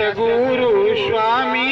गुरु स्वामि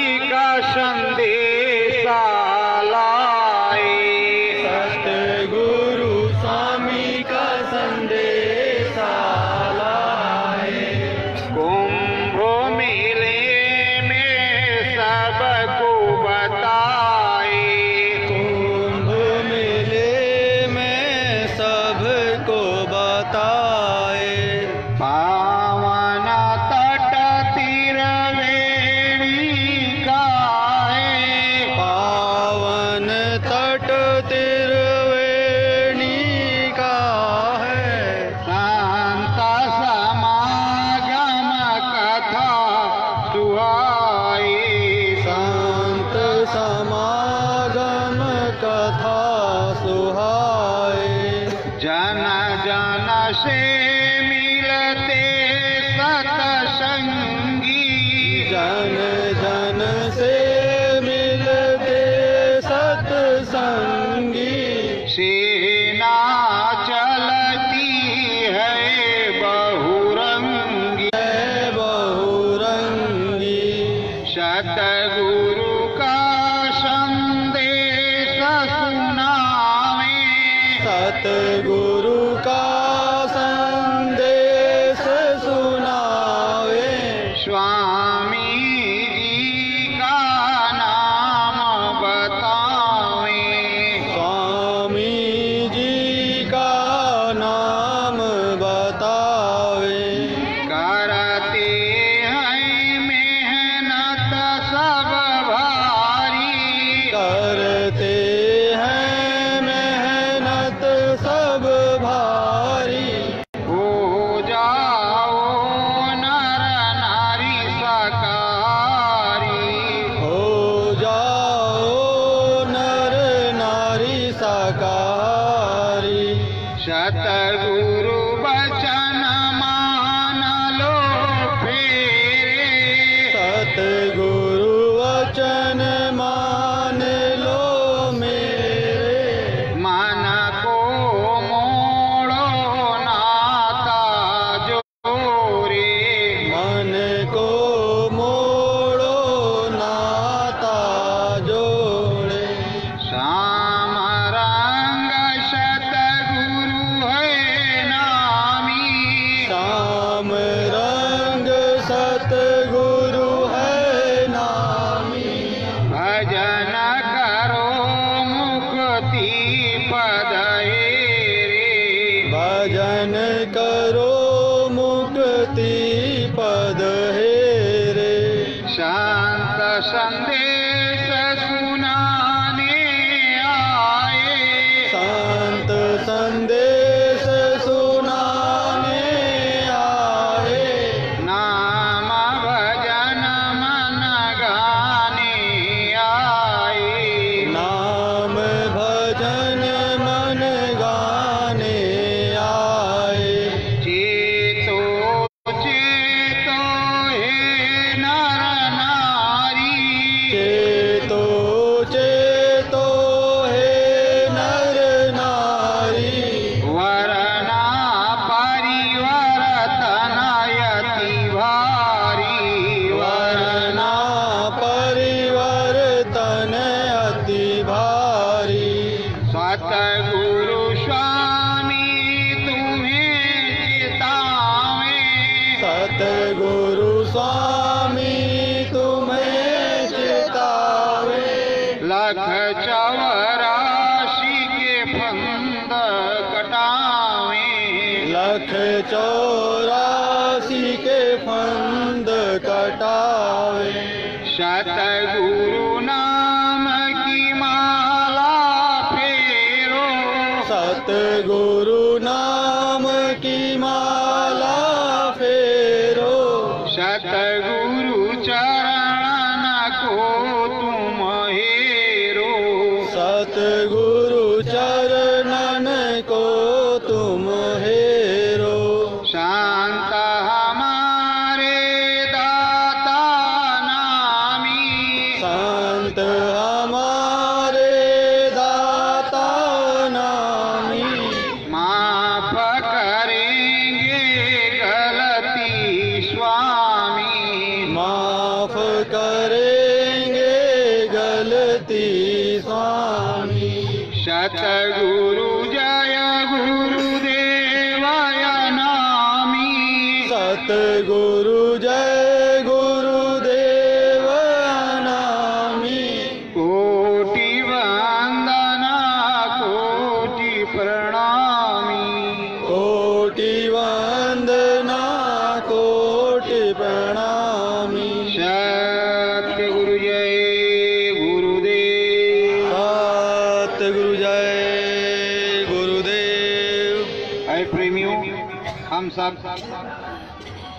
हम सब।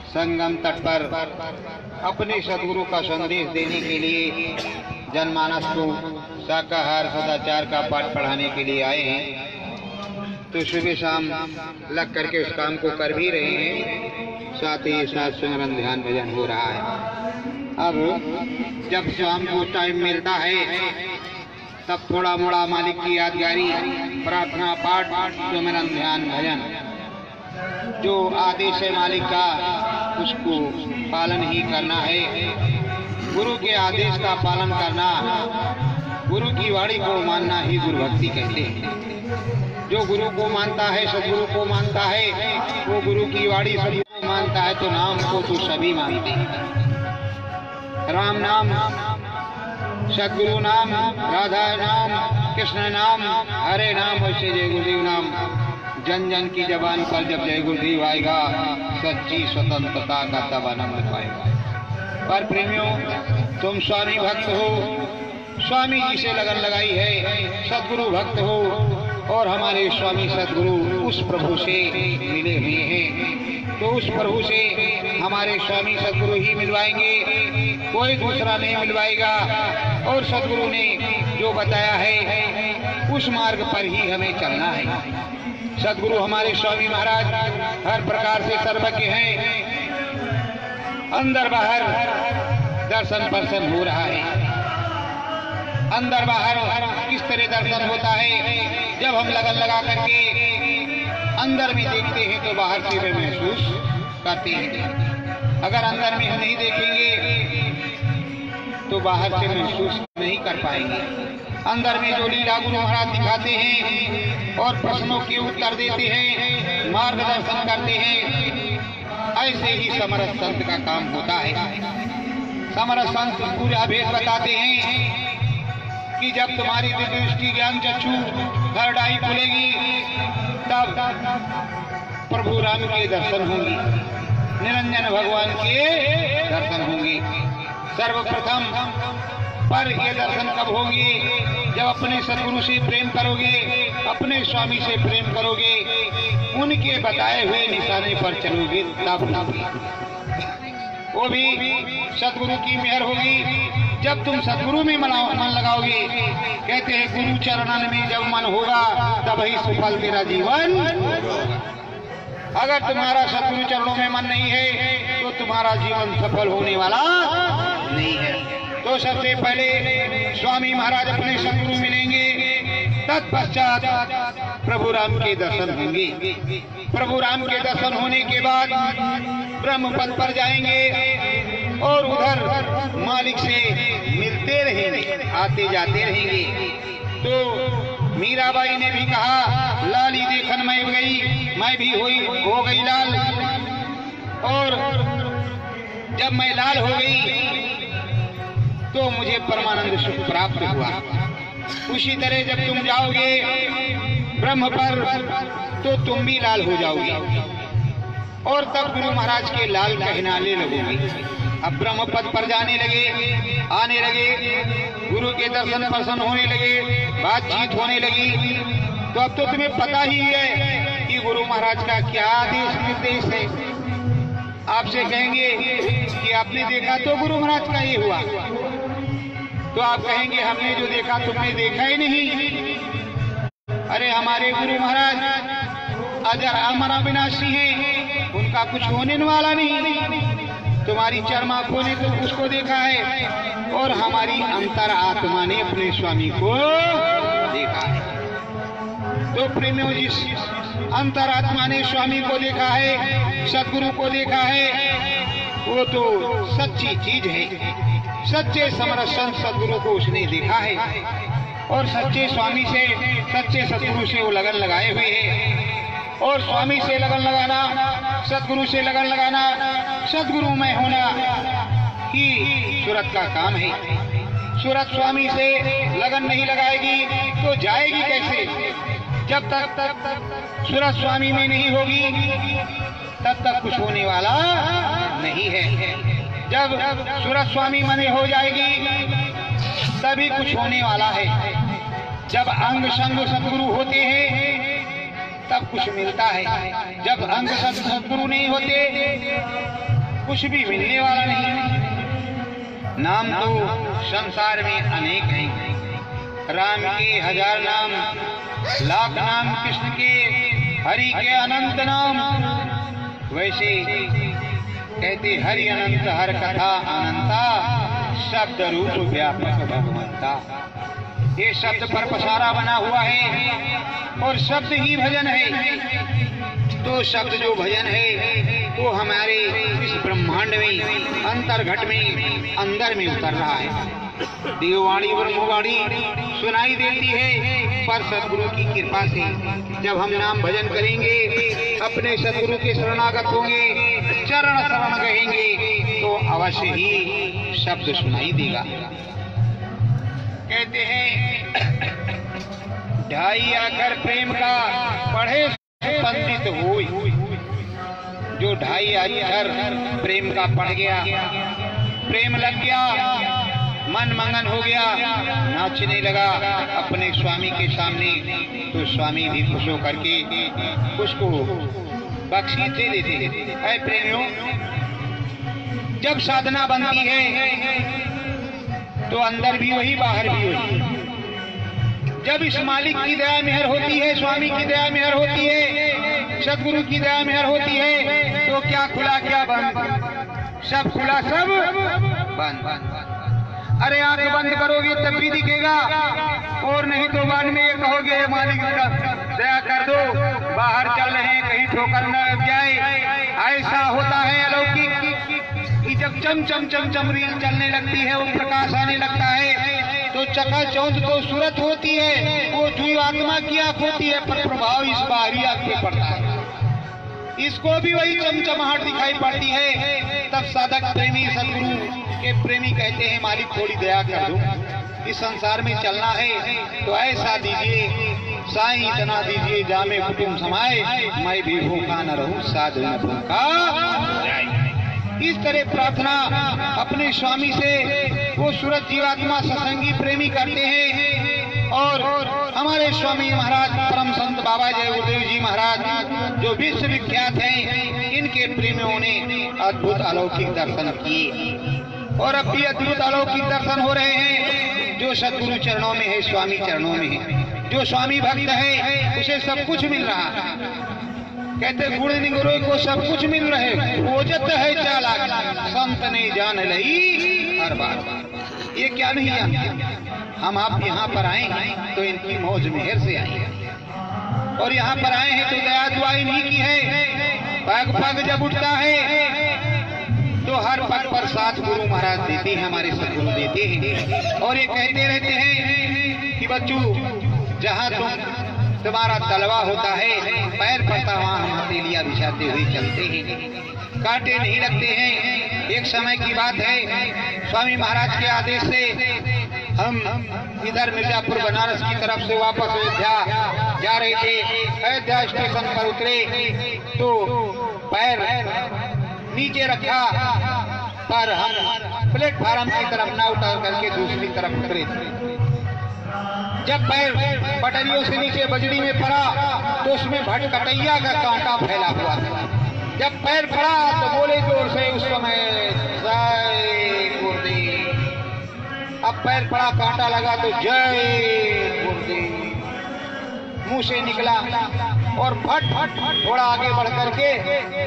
संगम तट पर अपने सदगुरु का संदेश देने के लिए जनमानस को शाकाहार, सदाचार का पाठ पढ़ाने के लिए आए हैं। तो सुबह शाम लग करके उस काम को कर भी रहे हैं। साथ ही साथ सुमरन ध्यान भजन हो रहा है। अब जब शाम को टाइम मिलता है, तब थोड़ा मोड़ा मालिक की यादगारी, प्रार्थना, पाठ सुमरन ध्यान भजन। जो आदेश है मालिक का, उसको पालन ही करना है। गुरु के आदेश का पालन करना, गुरु की वाणी को मानना ही गुरु भक्ति कहते हैं। जो गुरु को मानता है, सदगुरु को मानता है, वो गुरु की वाणी सदगुरु को मानता है तो नाम को तो सभी मानते हैं। राम नाम, सदगुरु नाम, राधा नाम, कृष्ण नाम, हरे नाम वैसे जय गुरुदेव नाम। जन जन की जबान पर जब जय गुरुदेव आएगा, सच्ची स्वतंत्रता का तब आनंद पाएगा। पर प्रेमियों, तुम स्वामी भक्त हो, स्वामी जी से लगन लगाई है, सदगुरु भक्त हो, और हमारे स्वामी सदगुरु उस प्रभु से मिले हुए हैं। तो उस प्रभु से हमारे स्वामी सदगुरु ही मिलवाएँगे, कोई दूसरा नहीं मिलवाएगा। और सदगुरु ने जो बताया है, उस मार्ग पर ही हमें चलना है। सदगुरु हमारे स्वामी महाराज, हर प्रकार से सर्वज्ञ हैं। अंदर बाहर दर्शन पर्सन हो रहा है। अंदर बाहर किस तरह दर्शन होता है, जब हम लगन लगा करके अंदर में देखते हैं तो बाहर से भी महसूस करते हैं। अगर अंदर में हम नहीं देखेंगे तो बाहर से महसूस नहीं कर पाएँगे। अंदर में जो लीला गुरु महाराज दिखाते हैं और प्रश्नों के उत्तर देते हैं, मार्गदर्शन करते हैं। ऐसे ही समरस संत का काम होता है। समरस संत पूरा भेद बताते हैं कि जब तुम्हारी दृष्टि ज्ञान चक्षु हरडाई खुलेगी, तब प्रभु राम के दर्शन होंगे। निरंजन भगवान के दर्शन होंगे। सर्वप्रथम पर ये दर्शन कब होंगे? जब अपने सदगुरु से प्रेम करोगे अपने स्वामी से प्रेम करोगे उनके बताए हुए निशाने पर चलोगे तब वो भी सदगुरु की मेहर होगी। जब तुम सदगुरु में मना, मन लगाओगे कहते हैं गुरु चरणन में जब मन होगा तब ही सफल तेरा जीवन। अगर तुम्हारा सदगुरु चरणों में मन नहीं है तो तुम्हारा जीवन सफल होने वाला नहीं है। तो सबसे पहले स्वामी महाराज अपने सदगुरु मिलेंगे। तत्पश्चात प्रभु राम के दर्शन होंगे। प्रभु राम के दर्शन होने के बाद ब्रह्म पद पर जाएँगे और उधर मालिक से मिलते रहेंगे आते जाते रहेंगे। तो मीराबाई ने भी कहा, लाली देखन मैं गई, मैं भी हुई, हो गई लाल। और जब मैं लाल हो गई तो मुझे परमानंद सुख प्राप्त हुआ। उसी तरह जब तुम जाओगे ब्रह्म पर तो तुम भी लाल हो जाओगे। और तब गुरु महाराज के लाल कहनाने लगोगे। अब ब्रह्म पद पर जाने लगे, आने लगे, गुरु के दर्शन प्रसन्न होने लगे, बातचीत होने लगी। तो अब तो तुम्हें पता ही है कि गुरु महाराज का क्या आदेश निर्देश है। आपसे कहेंगे कि आपने देखा तो गुरु महाराज का ये हुआ। तो आप कहेंगे, हमने जो देखा, तुमने देखा ही नहीं। अरे, हमारे गुरु महाराज, अजर अमर अविनाशी हैं, उनका कुछ होने वाला नहीं। तुम्हारी चरमा को ने तो उसको देखा है, और हमारी अंतर आत्मा ने अपने स्वामी को देखा है। तो प्रेमियों जिस अंतरात्मा ने स्वामी को देखा है, सदगुरु को देखा है, वो तो सच्ची चीज़ है। सच्चे समरसन सदगुरु को उसने देखा है। और सच्चे स्वामी से, सच्चे सदगुरु से वो लगन लगाए हुए है। और स्वामी से लगन लगाना, सदगुरु से लगन लगाना, सदगुरु में होना ही सूरत का काम है। सूरत स्वामी से लगन नहीं लगाएगी तो जाएगी कैसे? जब तक तक सूरत स्वामी में नहीं होगी, तब तक कुछ होने वाला नहीं है। जब सूरत स्वामी मने हो जाएगी, तभी कुछ होने वाला है। जब अंग संग सदगुरु होते हैं, तब कुछ मिलता है। जब अंग संग सदगुरु नहीं होते, कुछ भी मिलने वाला नहीं। नाम तो संसार में अनेक हैं। राम के हज़ार नाम, लाख नाम, कृष्ण के, हरि के अनंत नाम, वैसे कहते हरि अनंत हर कथा अनंता, शब्द रूप व्यापक भगवंता। ये शब्द पर पसारा बना हुआ है और शब्द ही भजन है। तो शब्द जो भजन है, वो हमारे इस ब्रह्मांड में अंतर घट में, अंदर में उतर रहा है। देववाणी ब्रह्मवाणी सुनाई देती है, पर सदगुरु की कृपा से जब हम नाम भजन करेंगे, अपने सदगुरु के शरणागत होंगे, चरण शरण कहेंगे तो अवश्य ही शब्द सुनाई देगा। कहते हैं, ढाई आकर प्रेम का पढ़े पंडित हो जो ढाई अक्षर प्रेम का पढ़ गया, प्रेम लग गया मन मंगन हो गया नाचने लगा अपने स्वामी के सामने। तो स्वामी भी खुश होकर के उसको बख्शी दे देते हैं। प्रेमियों, जब साधना बनती है तो अंदर भी वही, बाहर भी वही। जब इस मालिक की दया मेहर होती है, स्वामी की दया मेहर होती है, सदगुरु की दया मेहर होती है तो क्या खुला क्या बंद? सब खुला सब बंद। अरे आँख बंद करोगे तब भी दिखेगा। और नहीं तो बाद में ये कहोगे "ये मालिक, दया कर दो। बाहर चल रहे हैं, कहीं ठोकर न जाए। ऐसा होता है अलौकिक कि जब चम चम चम चम रील चलने लगती है वो प्रकाश आने लगता है तो चका चौंध तो सूरत होती है, वो जीव आत्मा की आँख होती है, पर प्रभाव इस बाहरी आँख पे पड़ता है। इसको भी वही चमचमाहट दिखाई पड़ती है, तब साधक प्रेमी सदगुरु के प्रेमी कहते हैं, मालिक, थोड़ी दया कर दो। इस संसार में चलना है तो ऐसा दीजिए, साई इतना दीजिए, जामे कुटुम समाये। मैं भी भूखा न रहूँ, साधु न भूखा। इस तरह प्रार्थना अपने स्वामी से, वो सूरत जीवात्मा सत्संगी प्रेमी करते हैं। और हमारे स्वामी महाराज परम संत बाबा जय गुरुदेव जी महाराज, जो विश्व विख्यात हैं, इनके प्रेमियों ने अद्भुत अलौकिक दर्शन किए। और अब भी अद्भुत अलौकिक दर्शन हो रहे हैं। जो सदगुरु चरणों में है, स्वामी चरणों में है। जो स्वामी भक्त है, उसे सब कुछ मिल रहा। कहते, गुण निगुरु को सब कुछ मिल रहे। ओजत है चालाक। संत ने जान लई हर बार। ये क्या नहीं जानते हम आप यहाँ पर आए हैं तो इनकी मौज मेहर से आए और यहाँ पर आए हैं तो दया दुआ इन्हीं की है। पग पग जब उठता है तो हर पग पर साथ गुरु महाराज देते हैं, हमारे सदगुरु देते हैं। और ये कहते रहते हैं कि बच्चू, जहाँ तुम तुम्हारा तलवा होता है, पैर पड़ता वहाँ हम हथेलियाँ बिछाते हुए चलते हैं। कांटे नहीं लगते हैं। एक समय की बात है, स्वामी महाराज के आदेश से हम इधर मिर्जापुर, बनारस की तरफ़ से वापस अयोध्या जा रहे थे। अयोध्या स्टेशन पर उतरे तो पैर नीचे रखा। पर हम प्लेटफार्म की तरफ़ ना उतर करके दूसरी तरफ़ उतरे जब पैर पटरियों से नीचे बजड़ी में पड़ा तो उसमें भटकटैया का कांटा फैला हुआ था। जब पैर पड़ा तो बोले ज़ोर से, उस समय अब पैर पड़ा, कांटा लगा तो जय मुँह से निकला। और फट फट फट, थोड़ा आगे बढ़ करके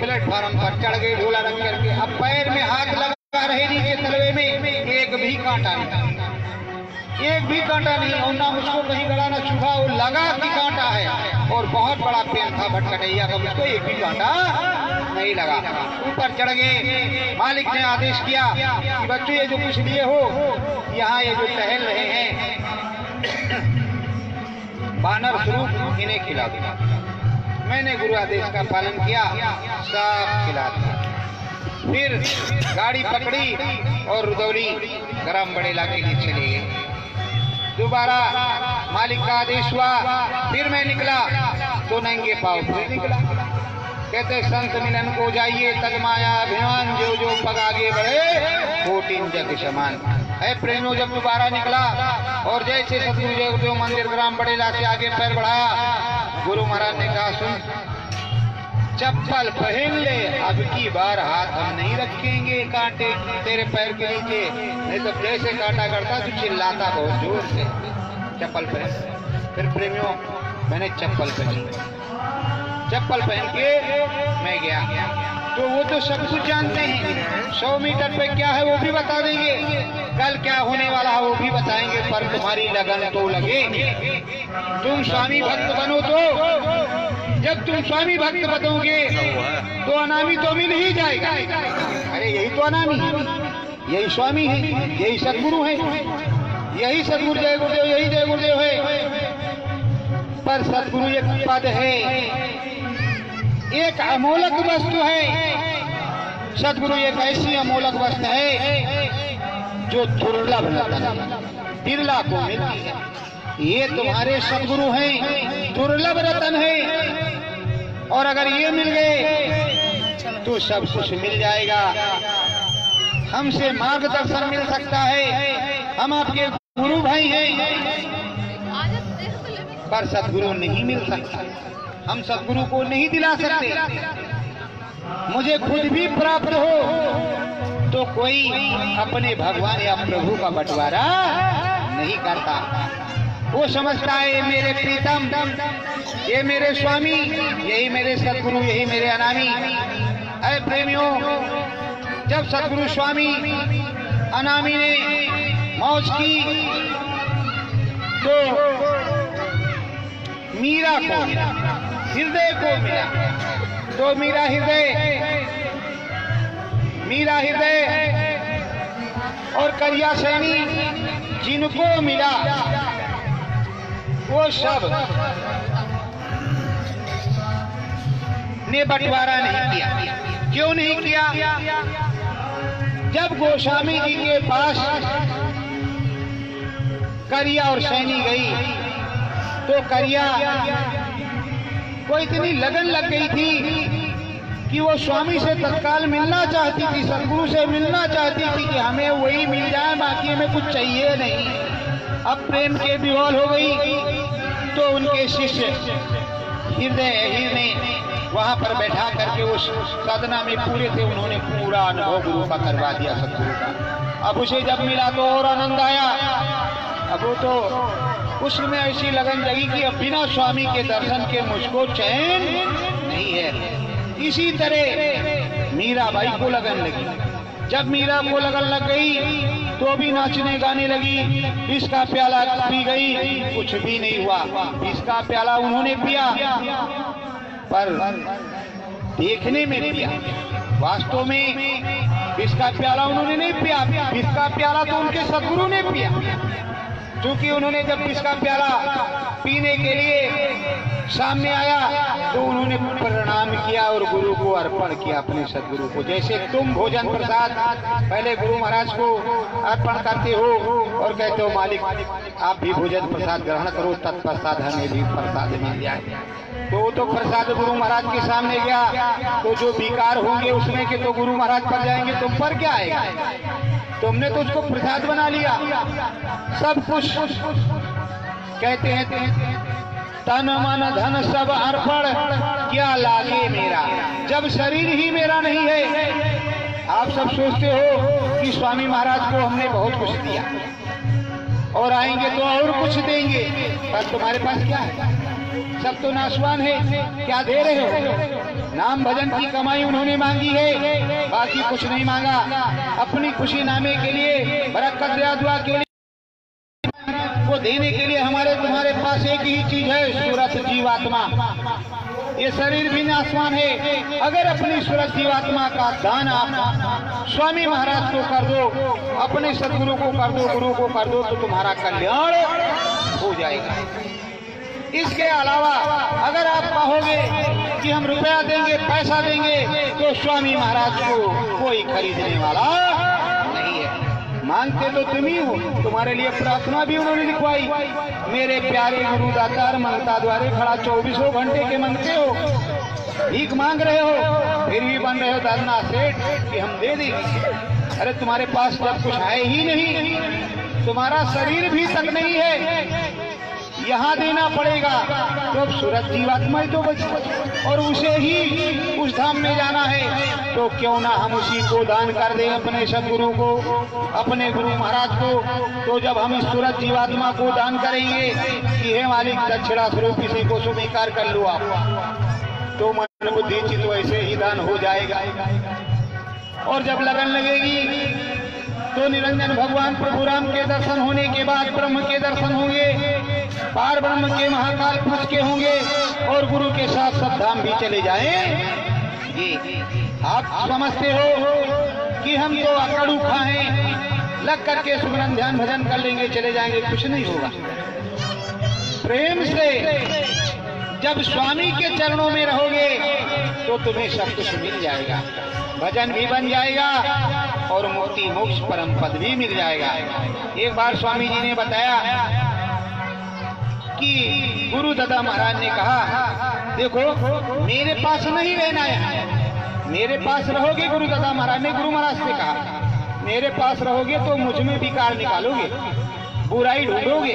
प्लेटफार्म पर चढ़ गए, झोला रख करके। अब पैर में हाथ लगा रहे नीचे तलवे में, एक भी कांटा नहीं। एक भी कांटा नहीं, और ना मुझको कहीं गला ना चुभा वो लगा कि कांटा है। और बहुत बड़ा पेड़ था भटकटैया का मुझको एक भी कांटा नहीं लगा। ऊपर चढ़ गए। मालिक ने आदेश किया कि बच्चों, ये जो कुछ लिए हो, यहाँ ये जो टहल रहे हैं, बानर स्वरूप इन्हें खिला दो। मैंने गुरु आदेश का पालन किया सब खिला दिया फिर गाड़ी पकड़ी और रुदौली गरम बड़ेला के लिए चले गए। दोबारा मालिक का आदेश हुआ, फिर मैं निकला तो नंगे पाव फिर निकला कहते, संत मिलन को जाइए तजमाया अभिमान, जो जो पग आगे बढ़े कोटिन जग समान। है प्रेमो जब दोबारा निकला और जैसे सतगुरु जय गुरुदेव मंदिर ग्राम बड़ेला से आगे पैर बढ़ाया गुरु महाराज ने कहा, सुन, चप्पल पहन ले, अब की बार हाथ हम नहीं रखेंगे कांटे तेरे पैर के नीचे। नहीं तो जैसे कांटा करता तो चिल्लाता बहुत ज़ोर से। चप्पल पहन फिर प्रेमियों, मैंने चप्पल पहनी चप्पल पहन के मैं गया। तो वो तो सब कुछ जानते हैं। सौ मीटर पे क्या है वो भी बता देंगे। कल क्या होने वाला है वो भी बताएँगे, पर तुम्हारी लगन तो लगे। तुम स्वामी भक्त बनो तो। जब तुम स्वामी भक्त बनोगे तो अनामी तो मिल ही जाएगा। अरे यही तो अनामी यही स्वामी है, यही सदगुरु है। यही सदगुरु जय गुरुदेव, यही जय गुरुदेव है। पर सदगुरु एक पद है। एक अमोलक वस्तु है। सदगुरु एक ऐसी अमोलक वस्तु है जो दुर्लभ रतन बिरला को मिलती है। ये तुम्हारे सदगुरु हैं। दुर्लभ रतन है। और अगर ये मिल गए तो सब कुछ मिल जाएगा। हमसे मार्गदर्शन मिल सकता है। हम आपके गुरु भाई हैं। पर सदगुरु नहीं मिल सकता। हम सदगुरु को नहीं दिला सकते। मुझे खुद भी प्राप्त हो तो कोई अपने भगवान या प्रभु का बंटवारा नहीं करता। वो समझता है मेरे प्रीतम, ये मेरे स्वामी, यही मेरे सदगुरु, यही मेरे अनामी। अरे प्रेमियों, जब सदगुरु स्वामी अनामी ने मौज की तो मीरा को हृदय को मिला तो मीरा हृदय। मीरा हृदय। और करिया सैनी जिनको मिला, वो सबने बंटवारा नहीं किया। क्यों नहीं किया? जब गोस्वामी जी के पास करिया और सैनी गई तो करिया को इतनी लगन लग गई थी कि वो स्वामी से तत्काल मिलना चाहती थी, सदगुरु से मिलना चाहती थी कि हमें वही मिल जाए, बाकी हमें कुछ चाहिए नहीं। अब प्रेम के विवल हो गई तो उनके शिष्य हृदय ने वहाँ पर बैठा करके उस साधना में पूरे थे, उन्होंने पूरा अनुभव गुरु का करवा दिया सदगुरु का। अब उसे जब मिला तो और आनंद आया। अब वो तो उसमें ऐसी लगन जगी कि अब बिना स्वामी के दर्शन के मुझको चैन नहीं है। इसी तरह मीरा मीराबाई को लगन लगी। जब मीरा को लगन लग गई तो भी नाचने गाने लगी। इसका प्याला पी गई, कुछ भी नहीं हुआ। इसका प्याला उन्होंने पिया, पर देखने में पिया। वास्तव में इसका प्याला उन्होंने नहीं पिया, इसका प्याला तो उनके सदगुरु ने पिया। क्योंकि उन्होंने जब इसका प्याला पीने के लिए सामने आया तो उन्होंने प्रणाम किया और गुरु को अर्पण किया अपने सदगुरु को। जैसे तुम भोजन प्रसाद पहले गुरु महाराज को अर्पण करते हो और कहते हो, मालिक, आप भी भोजन प्रसाद ग्रहण करो, तत्प्रसाद हमें भी प्रसाद मिल जाए। तो वो तो प्रसाद गुरु महाराज के सामने गया। तो जो विकार होंगे उसमें के तो गुरु महाराज पर जाएँगे तुम पर क्या आएगा? तुमने तो उसको प्रसाद बना लिया। सब कुछ। कहते हैं तन मन धन सब अर्पण, क्या लागे मेरा? जब शरीर ही मेरा नहीं है। आप सब सोचते हो कि स्वामी महाराज को हमने बहुत कुछ दिया। और आएँगे तो और कुछ देंगे। पर तुम्हारे पास क्या है? सब तो नाशवान है। क्या दे रहे हो? नाम भजन की कमाई उन्होंने मांगी है। बाकी कुछ नहीं मांगा। अपनी खुशी नामे के लिए बरकत दुआ के लिए देने के लिए हमारे, तुम्हारे पास एक ही चीज़ है, सूरत जीवात्मा। ये शरीर भी नाशवान है। अगर अपनी सूरत जीवात्मा का दान आप स्वामी महाराज को कर दो, अपने सदगुरु को कर दो, गुरु को कर दो तो तुम्हारा कल्याण हो जाएगा। इसके अलावा अगर आप कहोगे कि हम रुपया देंगे, पैसा देंगे तो स्वामी महाराज को कोई खरीदने वाला मांगते तो तुम ही हो। तुम्हारे लिए प्रार्थना भी उन्होंने लिखवाई। मेरे प्यारे गुरु दातार मंगता द्वारे खड़ा चौबीसों घंटे के मनते हो। भीख मांग रहे हो, फिर भी बन रहे हो दादना सेठ, कि हम दे देंगे अरे तुम्हारे पास जब कुछ है ही नहीं, तुम्हारा शरीर भी तक नहीं है। यहाँ देना पड़ेगा। तो सूरज जीवात्मा ही तो बच और उसे ही उस धाम में जाना है तो क्यों ना हम उसी को दान कर दें अपने सदगुरु को, अपने गुरु महाराज को। तो जब हम इस सूरज जीवात्मा को दान करेंगे, कि हे मालिक, दक्षिणा स्वरूप इसी को स्वीकार कर लो आप तो मन बुद्धि चित वैसे ही दान हो जाएगा। और जब लगन लगेगी तो निरंजन भगवान प्रभु राम के दर्शन होने के बाद ब्रह्म के दर्शन होंगे। पार ब्रह्म के महाकाल पुरुष के होंगे और गुरु के साथ सब धाम भी चले जाएँ। आप समझते हो कि हम तो अकड़ू खाए लग करके सुमरन ध्यान भजन कर लेंगे, चले जाएँगे, कुछ नहीं होगा। प्रेम से जब स्वामी के चरणों में रहोगे तो तुम्हें सब कुछ मिल जाएगा। भजन भी बन जाएगा और मोती मोक्ष परम पद भी मिल जाएगा। एक बार स्वामी जी ने बताया कि गुरु दादा महाराज ने कहा, देखो, मेरे पास नहीं रहना है। मेरे पास रहोगे गुरु दादा महाराज ने? गुरु महाराज से कहा, मेरे पास रहोगे तो मुझमें विकार निकालोगे, बुराई ढूंढोगे,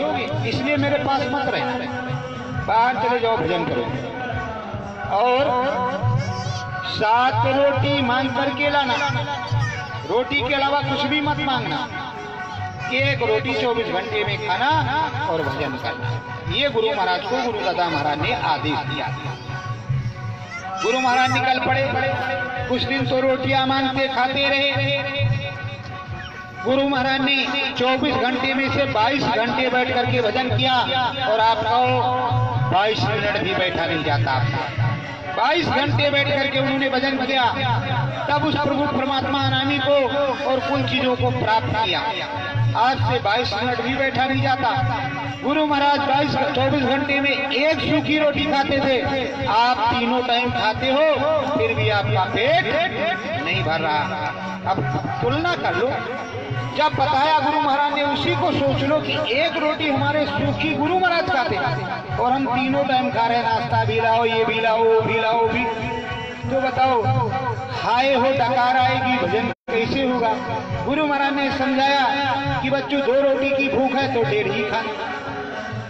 इसलिए मेरे पास मत रहे। बाहर चले जाओ, भजन करो। और सात रोटी मांग करके लाना। रोटी के अलावा कुछ भी मत मांगना। एक रोटी चौबीस घंटे में खाना और भजन करना। ये गुरु महाराज को गुरु दादा महाराज ने आदेश दिया। गुरु महाराज निकल पड़े। कुछ दिन तो रोटियाँ मांगते, खाते रहे। गुरु महाराज ने 24 घंटे में से 22 घंटे बैठ करके भजन किया और आप कहो 22 मिनट भी बैठा नहीं जाता आपका। बाईस घंटे बैठ करके उन्होंने भजन किया। तब उस प्रभु परमात्मा अनामी को और कुल चीज़ों को प्राप्त किया। आज से 22 मिनट भी बैठा नहीं जाता। गुरु महाराज बाईस चौबीस घंटे में एक सूखी रोटी खाते थे। आप तीनों टाइम खाते हो, फिर भी आपका पेट नहीं भर रहा। अब तुलना कर लो। जब बताया गुरु महाराज ने, उसी को सोच लो कि एक रोटी हमारे सूखी गुरु महाराज खाते और हम तीनों टाइम खा रहे नाश्ता भी लाओ, ये भी लाओ, वो भी लाओ भी। तो बताओ खाए हो डकार आएगी, भजन कैसे होगा? गुरु महाराज ने समझाया कि बच्चों, दो रोटी की भूख है तो डेढ़ ही खाना,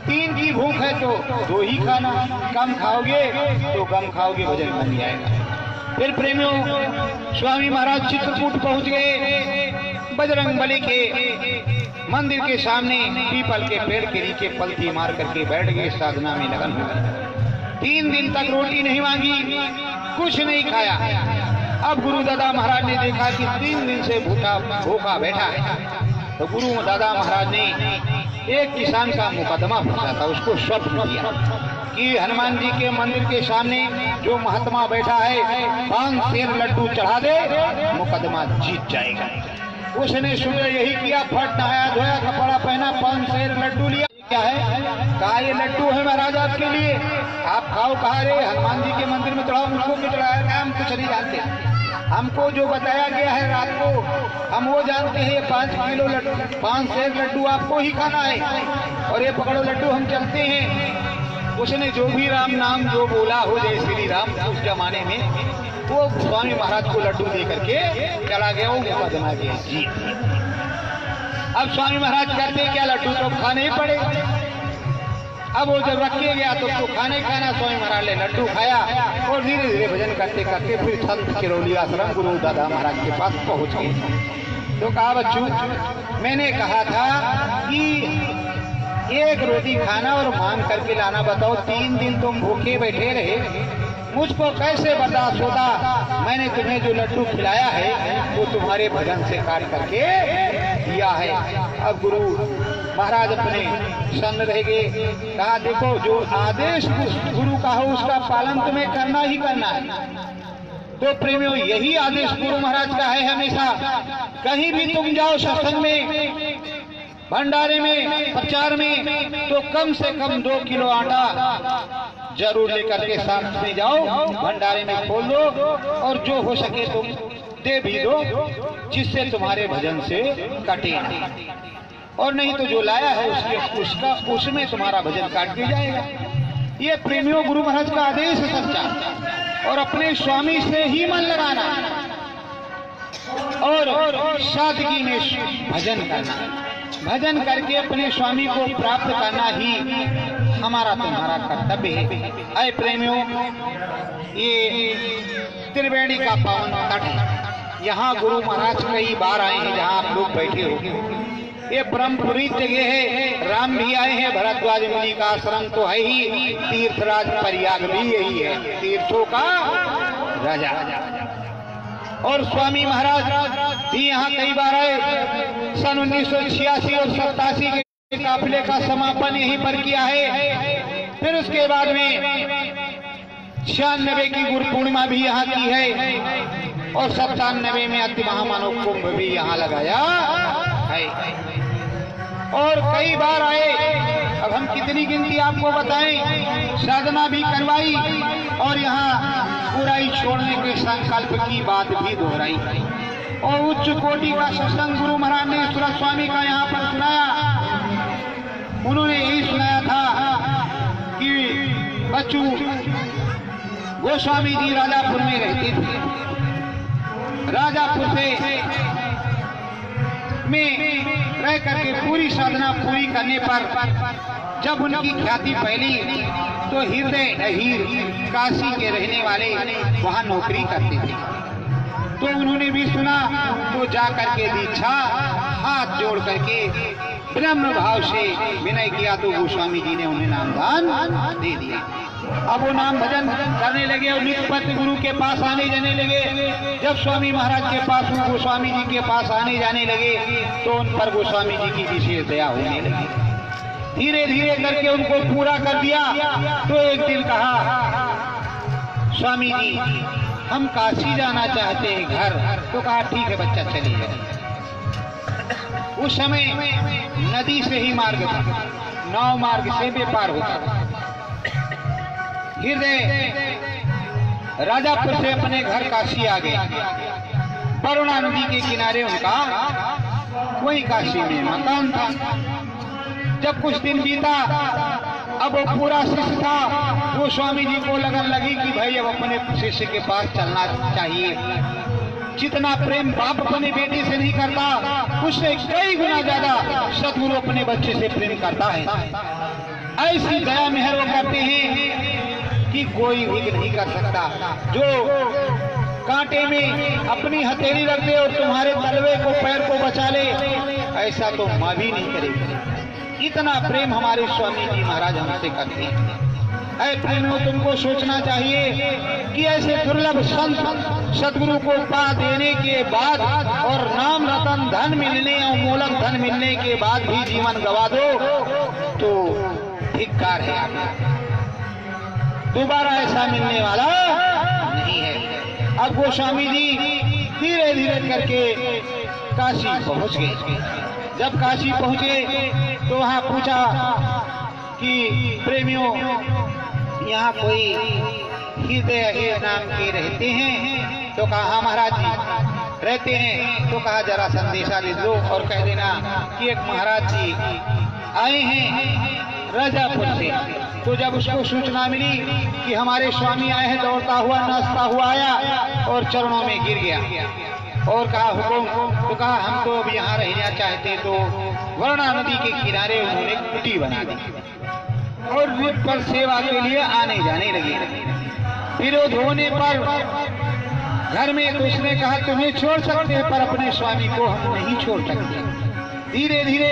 तीन की भूख है तो दो ही खाना, कम खाओगे तो कम खाओगे, भजन बन जाएगा। फिर प्रेमियों, स्वामी महाराज चित्रकूट पहुँच गए, बजरंग बली के मंदिर के सामने पीपल के पेड़ के नीचे पलथी मार करके बैठ गए, साधना में लगन हो तीन दिन तक रोटी नहीं मांगी, कुछ नहीं खाया। अब गुरु दादा महाराज ने देखा कि तीन दिन से भूखा भूखा बैठा है। तो गुरु दादा महाराज ने एक किसान का मुकदमा पूछा था, उसको स्वप्न दिया। कि हनुमान जी के मंदिर के सामने जो महात्मा बैठा है, पाँच शेर लड्डू चढ़ा दे, मुकदमा जीत जाएगा। उसने सुबह यही किया, फट नहाया धोया, कपड़ा पहना, पाँच शेर लड्डू लिया। क्या है? कहा, ये लड्डू है महाराज आपके लिए। आप खाओ कहा रे, हनुमान जी के मंदिर में चढ़ाओ, मुझको क्यों चढ़ाया? हम कुछ नहीं जानते। हमको जो बताया गया है रात को, हम वो जानते हैं, ये पाँच किलो लड्डू, पाँच शेर लड्डू आपको ही खाना है। और ये पकड़ो लड्डू, हम चलते हैं। उसने जो भी राम नाम जो बोला हो, जय श्री राम, उस जमाने में, वो स्वामी महाराज को लड्डू दे करके चला गया, वो मुकदमा के जी। अब स्वामी महाराज कहते क्या लड्डू तो खाने ही पड़े अब वो जब रखे गया तो उसको खाने खाना, स्वामी महाराज ने लड्डू खाया और धीरे धीरे भजन करते करते फिर संत किरौली आश्रम गुरु दादा महाराज के पास पहुँच गए। तो कहा, बच्चू, मैंने कहा था कि एक रोटी खाना और मांग करके लाना बताओ, तीन दिन तुम भूखे बैठे रहे। मुझको कैसे बर्दाश्त होता मैंने तुम्हें जो लड्डू खिलाया है, वो तुम्हारे भजन से काट करके दिया है। अब गुरु महाराज अपने संग रह गए कहा, देखो, जो आदेश गुरु का हो, उसका पालन तुम्हें करना ही करना है। तो प्रेमियों, यही आदेश गुरु महाराज का है हमेशा। कहीं भी तुम जाओ सत्संग में, भंडारे में, प्रचार में तो कम से कम दो किलो आटा ज़रूर लेकर के साथ में जाओ, भंडारे में खोल दो, और जो हो सके तुम दे भी दो, जिससे तुम्हारे भजन से कटे और नहीं तो जो लाया है उसके उसका उसमें तुम्हारा भजन काट दिया जाएगा। ये प्रेमियों गुरु महाराज का आदेश है सच्चा। और अपने स्वामी से ही मन लगाना। और सादगी में भजन करना। भजन करके अपने स्वामी को प्राप्त करना ही हमारा तुम्हारा कर्तव्य है। अय प्रेमियों, ये त्रिवेणी का पावन तट है। यहाँ गुरु महाराज कई बार आए हैं जहाँ आप लोग बैठे हो। ये ब्रह्मपुरी जगह है। राम भी आए हैं, भरद्वाज मुनि का आश्रम तो है ही। तीर्थराज प्रयाग भी यही है। तीर्थों का राजा। और स्वामी महाराज भी यहाँ कई बार आए। सन उन्नीस सौ छियासी और सत्तासी के काफिले का समापन यहीं पर किया है। फिर उसके बाद में छियानबे की गुरु पूर्णिमा भी यहाँ की है। और सत्तानबे में अति महामानव कुंभ भी यहाँ लगाया है। और कई बार आए। अब हम कितनी गिनती आपको बताएँ? साधना भी करवाई और यहाँ बुराई छोड़ने के संकल्प की बात भी दोहराई। और उच्च कोटि का सत्संग गुरु महाराज ने सुरत स्वामी का यहाँ पर सुनाया। उन्होंने यही सुनाया था कि बच्चू, गोस्वामी जी राजापुर में रहते थे। राजापुर से में रह करके पूरी साधना पूरी करने पर जब उनकी ख्याति फैली तो हृदय अहीर काशी के रहने वाले वहाँ नौकरी करते थे। तो उन्होंने भी सुना तो जा करके दीक्षा, हाथ जोड़ करके ब्रह्म भाव से विनय किया तो गोस्वामी जी ने उन्हें नामदान दे दिया। अब वो नाम भजन करने लगे, और नित्य गुरु के पास आने जाने लगे। जब स्वामी महाराज के पास वो गोस्वामी जी के पास आने जाने लगे तो उन पर गोस्वामी जी की विशेष दया होने लगी। धीरे धीरे करके उनको पूरा कर दिया तो एक दिन कहा, स्वामी जी, हम काशी जाना चाहते हैं घर। तो कहा, ठीक है बच्चा, चलिए। उस समय नदी से ही मार्ग था, नौ मार्ग से व्यापार होता था। हृदय राजापुर से अपने घर काशी आ गए। वरुणा नदी के किनारे उनका वही काशी में मकान था। जब कुछ दिन बीता, अब वो पूरा शिष्य था। वो स्वामी जी को लगन लगी कि भाई, अब अपने शिष्य के पास चलना चाहिए। जितना प्रेम बाप अपने बेटे से नहीं करता, उससे कई गुना ज़्यादा सदगुरु अपने बच्चे से प्रेम करता है। ऐसी दया मेहर वो करते हैं कि कोई भी नहीं कर सकता। जो कांटे में अपनी हथेली रख दे और तुम्हारे तलवे को, पैर को बचा ले, ऐसा तो माँ भी नहीं करेगी। इतना प्रेम हमारे स्वामी जी महाराज हमसे करते हैं। ऐ प्रेमियों तुमको सोचना चाहिए कि ऐसे दुर्लभ संत सदगुरु को पा देने के बाद और नाम रतन धन मिलने और मूलक धन मिलने के बाद भी जीवन गवा दो तो धिक्कार है दोबारा ऐसा मिलने वाला नहीं है। अब गोस्वामी जी धीरे धीरे करके काशी पहुँच गए। जब काशी पहुँचे तो वहाँ पूछा कि, प्रेमियों, यहाँ कोई हृदय हृदय नाम के रहते हैं? तो कहा हाँ महाराज जी, रहते हैं। तो कहा, जरा संदेशा ले दो और कह देना कि एक महाराज जी आए हैं राजापुर से। तो जब उसको सूचना मिली कि हमारे स्वामी आए हैं, दौड़ता हुआ, नाचता हुआ आया और चरणों में गिर गया। और कहा, हुकुम तो कहा, हम तो अब यहाँ रहना चाहते तो वर्णा नदी के किनारे उन्होंने कुटी बना दी। और रुट पर सेवा के लिए आने जाने लगे। विरोध होने पर घर में तो उसने कहा, तुम्हें छोड़ सकते हैं पर अपने स्वामी को हम नहीं छोड़ सकते। धीरे धीरे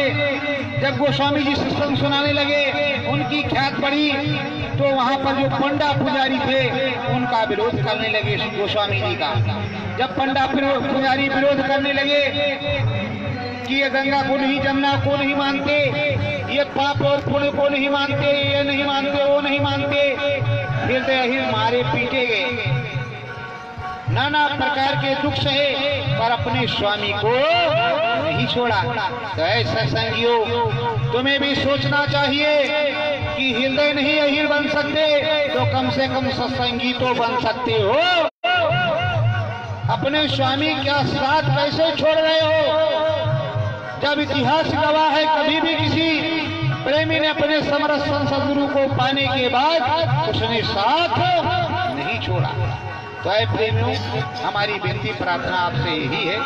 जब गोस्वामी जी सत्संग सुनाने लगे उनकी ख्यात पड़ी तो वहाँ पर जो पंडा पुजारी थे, उनका विरोध करने लगे गोस्वामी जी का। जब पंडा पुजारी विरोध करने लगे कि ये गंगा को नहीं जमुना को नहीं मानते, ये पाप और पुण्य को नहीं मानते, ये नहीं मानते, वो नहीं मानते हृदय ही मारे पीटे गए। नाना प्रकार के दुख सहे, पर अपने स्वामी को नहीं छोड़ा। तो ऐसा संगियो, तुम्हें भी सोचना चाहिए कि हृदय नहीं अहिर बन सकते तो कम से कम सत्संगी तो बन सकते हो। अपने स्वामी का साथ कैसे छोड़ रहे हो? जब इतिहास गवाह है कभी भी किसी, प्रेमी ने अपने समरस सदगुरु को पाने के बाद उसने साथ नहीं छोड़ा। तो ऐ प्रेमियों, हमारी विनती प्रार्थना आपसे यही है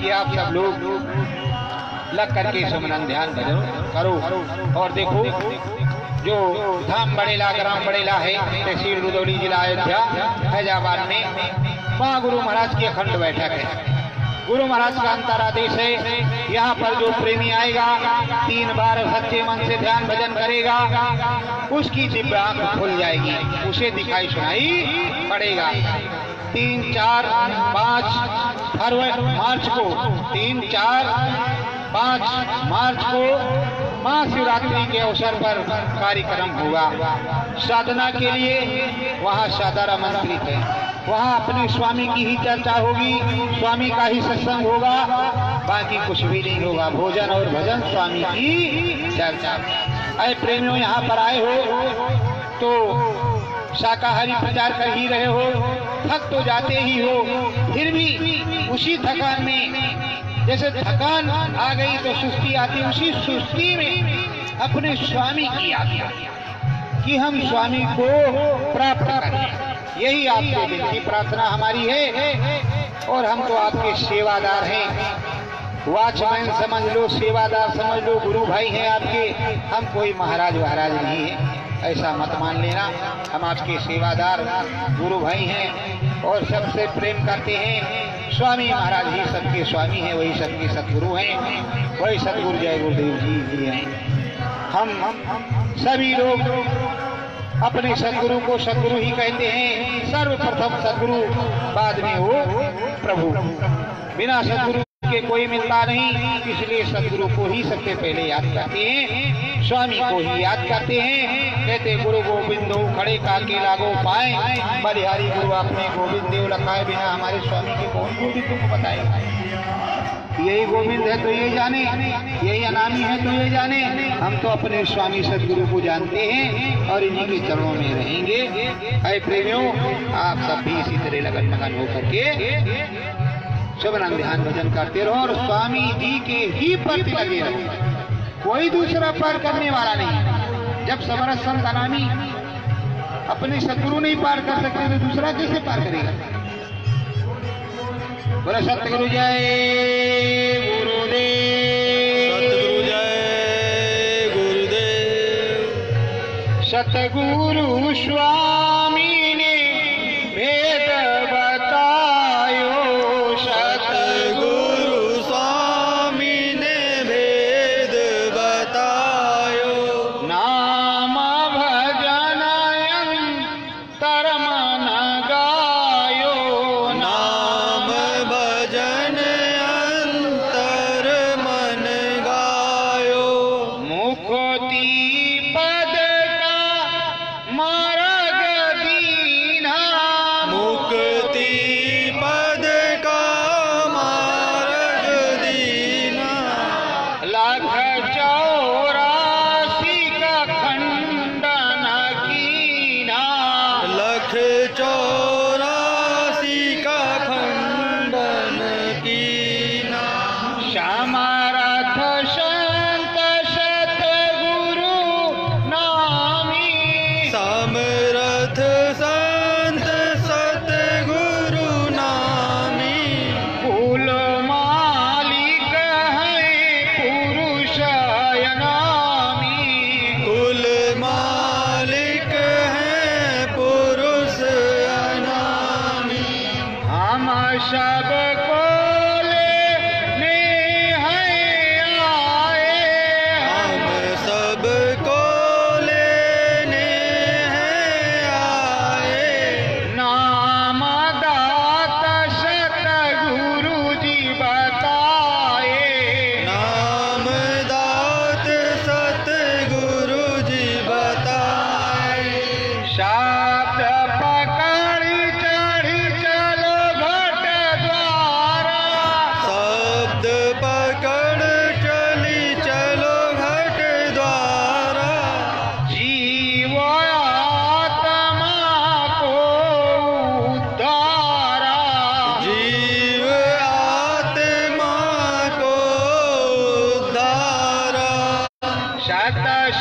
कि आप सब लोग लग करके सुमरन ध्यान भजन करो। और देखो, जो धाम बड़ेला, ग्राम बड़ेला है, तहसील रुदौली जिला अयोध्या, फैजाबाद में वहाँ गुरु महाराज की अखंड बैठक है। गुरु महाराज का अंतर आदेश है। यहाँ पर जो प्रेमी आएगा, तीन बार सच्चे मन से ध्यान भजन करेगा, उसकी आँख खुल जाएगी। उसे दिखाई सुनाई पड़ेगा। तीन, चार, पाँच, फरवरी, मार्च को, तीन, चार, पाँच, मार्च को महाशिवरात्रि के अवसर पर कार्यक्रम होगा साधना के लिए वहाँ साधार आमंत्रित है। वहाँ अपने स्वामी की ही चर्चा होगी। स्वामी का ही सत्संग होगा। बाकी कुछ भी नहीं होगा। भोजन और भजन स्वामी की चर्चा। अरे प्रेमियों, यहाँ पर आए हो तो शाकाहारी प्रचार कर ही रहे हो। थक तो जाते ही हो। फिर भी उसी थकान में जैसे थकान आ गई तो सुस्ती आती, उसी सुस्ती में अपने स्वामी की याद कि हम स्वामी को प्राप्त करें। यही आपसे विनती प्रार्थना हमारी है और हम तो आपके सेवादार हैं। वॉचमैन समझ लो, सेवादार समझ लो, गुरु भाई हैं आपके। हम कोई महाराज महाराज नहीं है। ऐसा मत मान लेना। हम आपके सेवादार, गुरु भाई हैं। और सबसे प्रेम करते हैं। स्वामी महाराज ही सबके स्वामी हैं, वही सबके सदगुरु हैं। वही सदगुरु जय गुरुदेव जी जी हैं। हम सभी लोग अपने सदगुरु को सदगुरु ही कहते हैं। सर्वप्रथम सदगुरु बाद में हो प्रभु। बिना सदगुरु के कोई मिलता नहीं, इसलिए सदगुरु को ही सबसे पहले याद करते हैं, स्वामी को ही याद करते हैं। कहते गुरु गोविंद हो खड़े काके लागो पाए। बलिहारी गुरु आपने गोविंद देव लखाए बिना हमारे स्वामी के कौन गोविंद को बताए? यही गोविंद है तो ये जाने, यही अनामी है तो ये जाने। हम तो अपने स्वामी सदगुरु को जानते हैं और इन्हीं के चरणों में रहेंगे। अरे प्रेमियों, आप सब भी इसी तरह लगन मगन होकर के शबरन ध्यान भजन करते रहो और स्वामी जी के ही प्रति लगे रहो। कोई दूसरा पार करने वाला नहीं। जब समरस संत अनामी अपने सदगुरु नहीं पार कर सकते तो दूसरा कैसे पार करेगा? बोला सतगुरु जय गुरुदेव। सतगुरु जय गुरुदेव। सतगुरु स्वामी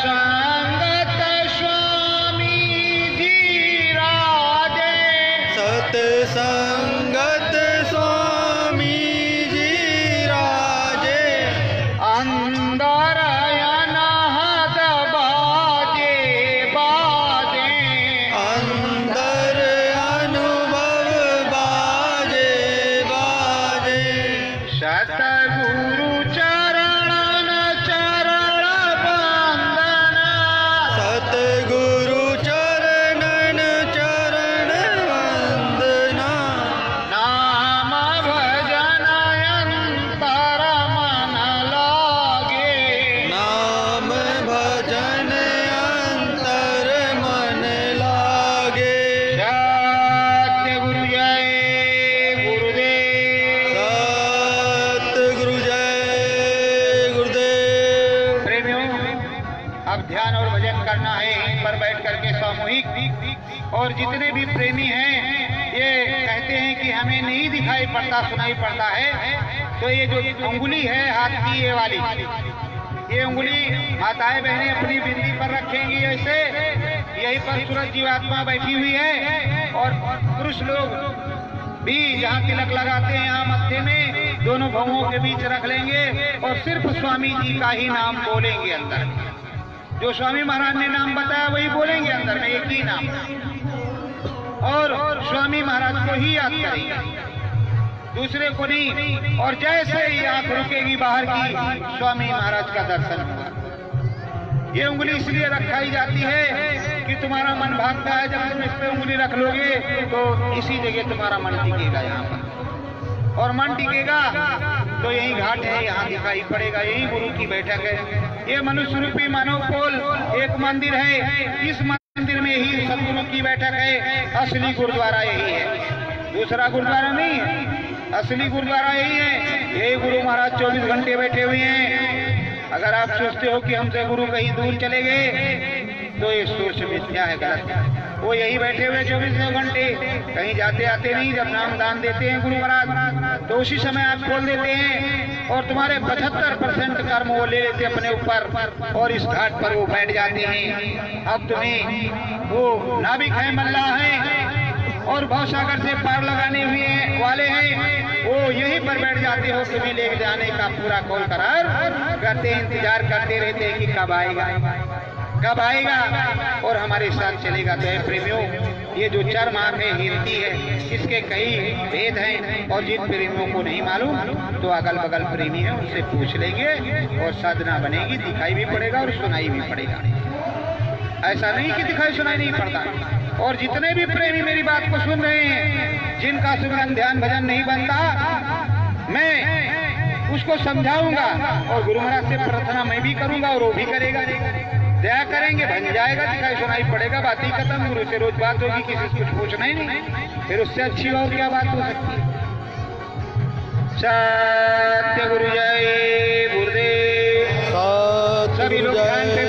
Russia. और जितने भी प्रेमी हैं, ये कहते हैं कि हमें नहीं दिखाई पड़ता, सुनाई पड़ता है। तो ये जो उंगली है हाथ की, ये वाली, ये उंगली माताएँ बहनें अपनी बिंदी पर रखेंगी ऐसे। यही पर सूरज जीवात्मा बैठी हुई है और पुरुष लोग भी जहाँ तिलक लगाते हैं यहाँ मत्थे में, दोनों भवों के बीच रख लेंगे और सिर्फ़ स्वामी जी का ही नाम बोलेंगे अंदर। जो स्वामी महाराज ने नाम बताया, वही बोलेंगे अंदर में, एक ही नाम। और स्वामी महाराज को ही याद करेंगे। दूसरे को नहीं, और जैसे ही आँख रुकेगी बाहर की, स्वामी महाराज का दर्शन होगा। ये उंगली इसलिए रखाई जाती है कि तुम्हारा मन भागता है, जब तुम इस पे उंगली रख लोगे तो इसी जगह तुम्हारा मन टिकेगा यहाँ पर। और मन टिकेगा तो यही घाट है, यहाँ दिखाई पड़ेगा, यही गुरु की बैठक है। ये मनुष्य रूपी मानव पोल एक मंदिर है, इस मंदिर में ही सदगुरु की बैठक है, असली गुरुद्वारा यही है। दूसरा गुरुद्वारा नहीं है असली गुरुद्वारा यही है। यही गुरु महाराज 24 घंटे बैठे हुए हैं। अगर आप सोचते हो कि हमसे गुरु कहीं दूर चले गए तो ये सोच मिथ्या है, गलत वो यही बैठे हुए चौबीस घंटे। कहीं जाते आते नहीं, जब नाम दान देते हैं गुरु महाराज तो उसी समय आप खोल देते हैं। और तुम्हारे पचहत्तर परसेंट कर्म वो ले लेते अपने ऊपर, और इस घाट पर वो बैठ जाते हैं। अब तुम्हें वो नाभिक है, मल्ला है, और भव सागर से पार लगाने हुए वाले हैं, वो यहीं पर बैठ जाते हो, तुम्हें ले जाने का पूरा कॉल करार करते, इंतज़ार करते रहते हैं कि कब आएगा। कब आएगा? और हमारे साथ चलेगा तो प्रेमियों ये जो चर्म आँख है हिंदी है, इसके कई भेद हैं और जिन प्रेमियों को नहीं मालूम तो अगल बगल प्रेमी है, उनसे पूछ लेंगे और साधना बनेगी, दिखाई भी पड़ेगा और सुनाई भी पड़ेगा। ऐसा नहीं कि दिखाई सुनाई नहीं पड़ता। और जितने भी प्रेमी मेरी बात को सुन रहे हैं, जिनका सुगम ध्यान भजन नहीं बनता, मैं उसको समझाऊँगा और गुरु महाराज से प्रार्थना मैं भी करूँगा और वो भी करेगा। दया करेंगे बन जाएगा दिखाई सुनाई पड़ेगा बात ही खत्म गुरु से रोज बात होगी किसी से कुछ पूछना ही नहीं। फिर उससे अच्छी और क्या बात हो सकती सत्य गुरु जय गुरुदेव। सभी लोग ध्यान से